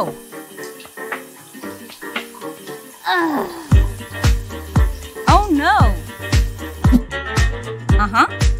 Oh. Ugh. Oh no. Uh-huh.